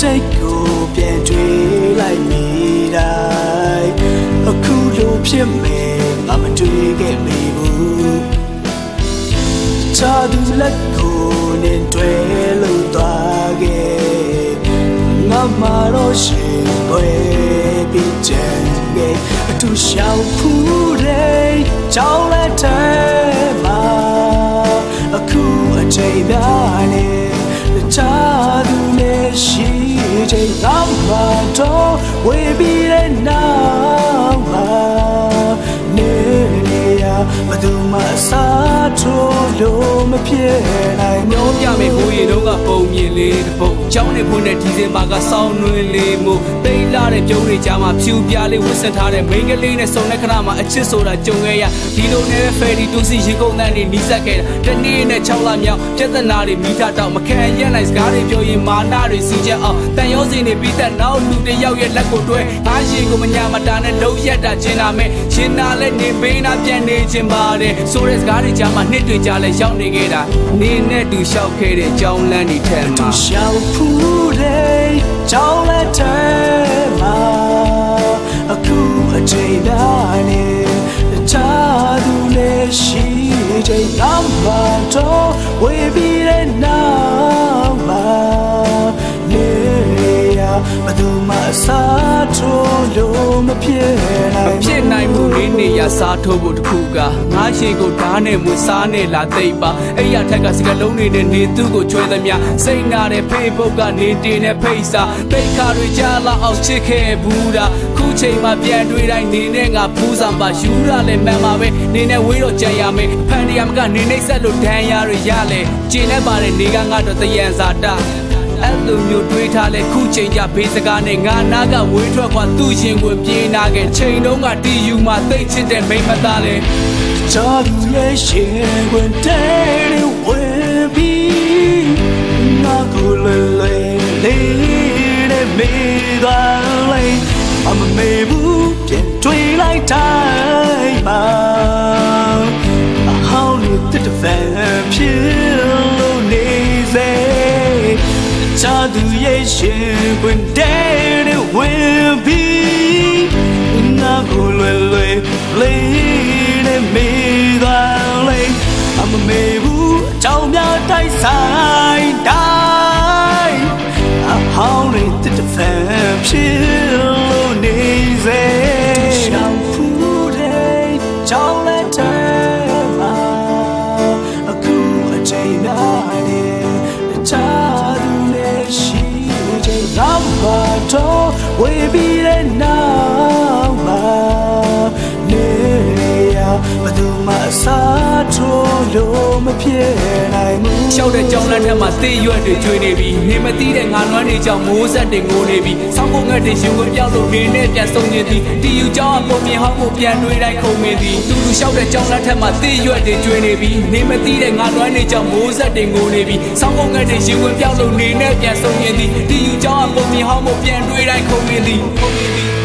တိတ်ကိုပြန်တွေ့လိုက်မိတိုင်းအခုလိုဖြစ်မယ်ငါမတွေ့ခဲ့မိဘူးချာသူလက်ကိုနဲ့တွေ့လို့သွားခဲ့ငါမတော့ရှင်တွေ့ပြီးကြံခဲ့အတူရှောက်ဖူးတဲ့ကြောင်းလက်ထ ချိန်ငါမတော့ဝေးပြီးတဲ့နောက် ဘသူမှအစားထိုးလို့မဖြစ်နိုင်မျောပြမယ်ဘိုးရီတော့ကပုံမြင်လေးတစ်ပုတ်ချောင်းနေဖို့နဲ့ဒီဇင်ဘာကစောင်းနှွေးလေးမို့တိတ်လာတဲ့ပြုံးတွေကြားမှာဖြူပြလေးဝတ်ဆင်ထားတဲ့မိန်းကလေးနဲ့စုံတဲ့ခဏမှာအချစ်ဆိုတာကြုံခဲ့ရဒီလိုနဲ့ဖယ်ရီတူစီရေကုန်တန်းနေနီးစပ်ခဲ့တာတနေ့နဲ့6လမြောက်ပြဿနာတွေမိထားတော့မခံရနိုင်စကားတွေပြောရင်မာနာတွေစီချက်အောင်တန်ရောစင်တွေပြီးသက်နောက်လူတယောက်ရဲ့လက်ကိုတွဲငါရှင်ကိုမညာမတာနဲ့လှုပ်ရက်တာကျင်လာမယ်ရှင်နာလည်းနေပေးနာပြန်နေခြင်းပါတယ်ဆိုတဲ့စကားတွေကြားမှာနှစ်တွေကြားလဲရောက်နေခဲ့တာနေနဲ့တူလျှောက်ခဲ့တဲ့ကြောင်းလန်းတွေထဲမှာရှောက်ဖူးတဲ့ကြောင်းလက်ထဲမှာအခုအချိန်တိုင်းနေချာသူနဲ့ရှိချိန်နောက်မှတော့ဝေးပြီးတဲ့နောက်မှာဘသူမှစားထိုးလို့မ ဖြစ်နိုင်မဖြစ်နိုင်ဘူးနေနေရစားထိုးဖို့တခုကငါရှိကိုဓာတ်နဲ့မွစားနဲ့လာသိပ်ပါအဲ့ရထက်ကစကလုံးနေတဲ့နေသူ့ကိုချွဲသမျှစိတ်နာတဲ့ Facebook ကနေတင်တဲ့ဖိတ်စာပိတ်ခါတွေကြားလာအောင်ချစ်ခဲ့ဘူးတာခုချိန်မှပြန်တွေ့တိုင်းနေနဲ့ငါဖူးစံပါယူရလဲမှန်ပါပဲနေနဲ့ဝေးတော့ကြံရမယ်ဖန်ဒီယမ်ကနေနေဆက်လို့ဒဏ်ရာတွေရလဲကျင်နေပါတယ်နေကငါတော့တယံစာတာ အဲ့လိုမျိုးတွေးထားလဲခုချိန်ကြဘေးစကားနဲ့ငါနာကဝေးထွက်ခွာသူ့ရင်ကိုပြေးနာခဲ့ချိန်တုံးကတီယူမှာသိတ်ချစ်တဲ့မိမသားလဲချာလူရဲ့ရှင်ခွင်တဲဝင်ပြီးငါကိုလေလေလေးနဲ့မေးသွားလေအမမေဘူးပြန်တွေးလိုက်တိုင်းမှာ သူရဲ့ရှင်ခွင်တဲနဲ့ဝင်ပြီးငါကိုလွယ်လွယ်လေးနဲ့မေးသွားလေအမမေဘူးအကြောင်းများတိုက်ဆိုင်တိုင်း ဝေးပြီးတဲ့နောက်မှာနေရဘသူမှစားထိုး လို့မဖြစ်နိုင်ဘူးရှောက်တဲ့ကြောင်လန့်ထက်မှာသေရွက်တွေကျွေးနေပြီနေမသိတဲ့ငါလွမ်းတွေကြောင့်မိုးဆက်တွေငိုနေပြီဆောင်းကုန်ငတ်တွေရှင်ကိုပြောက်လို့နေနဲ့ပြန်ဆုံးနေသည်တီယူကြောင်းအပေါ်မြင်ဟောင်းကိုပြန်တွေးတိုင်းခုံနေသည်သူလူရှောက်တဲ့ကြောင်လန့်ထက်မှာသေရွက်တွေကျွေးနေပြီနေမသိတဲ့ငါလွမ်းတွေကြောင့်မိုးဆက်တွေငိုနေပြီဆောင်းကုန်ငတ်တွေရှင်ကိုပြောက်လို့နေနဲ့ပြန်ဆုံးနေသည်တီယူကြောင်းအပေါ်မြင်ဟောင်းကိုပြန်တွေးတိုင်းခုံနေသည်ခုံနေသည်